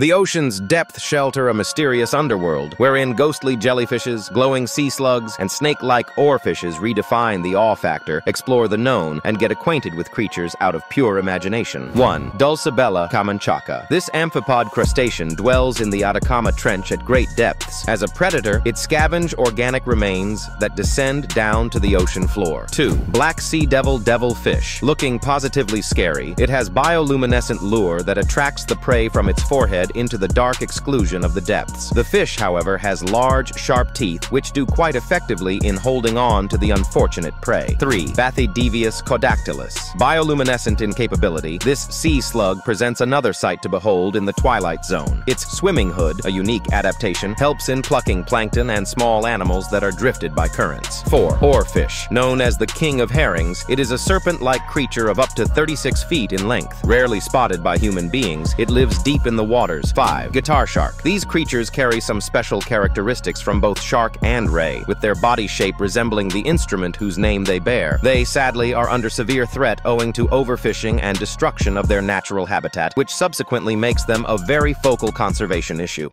The ocean's depth shelter a mysterious underworld, wherein ghostly jellyfishes, glowing sea slugs, and snake-like oarfishes redefine the awe factor, explore the known, and get acquainted with creatures out of pure imagination. 1. Dulcibella camanchaca. This amphipod crustacean dwells in the Atacama Trench at great depths. As a predator, it scavenge organic remains that descend down to the ocean floor. 2. Black sea devil devilfish. Looking positively scary, it has bioluminescent lure that attracts the prey from its forehead into the dark exclusion of the depths. The fish, however, has large, sharp teeth which do quite effectively in holding on to the unfortunate prey. 3. Bathydevius caudactylus. Bioluminescent in capability, this sea slug presents another sight to behold in the twilight zone. Its swimming hood, a unique adaptation, helps in plucking plankton and small animals that are drifted by currents. 4. Oarfish. Known as the king of herrings, it is a serpent-like creature of up to 36 feet in length. Rarely spotted by human beings, it lives deep in the waters. 5. Guitar shark. These creatures carry some special characteristics from both shark and ray, with their body shape resembling the instrument whose name they bear. They, sadly, are under severe threat owing to overfishing and destruction of their natural habitat, which subsequently makes them a very focal conservation issue.